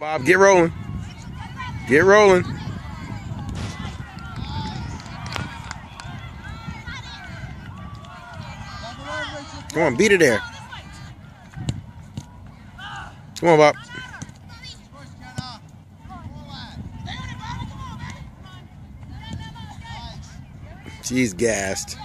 Bob, get rolling. Get rolling. Come on, beat it there. Come on, Bob. She's gassed.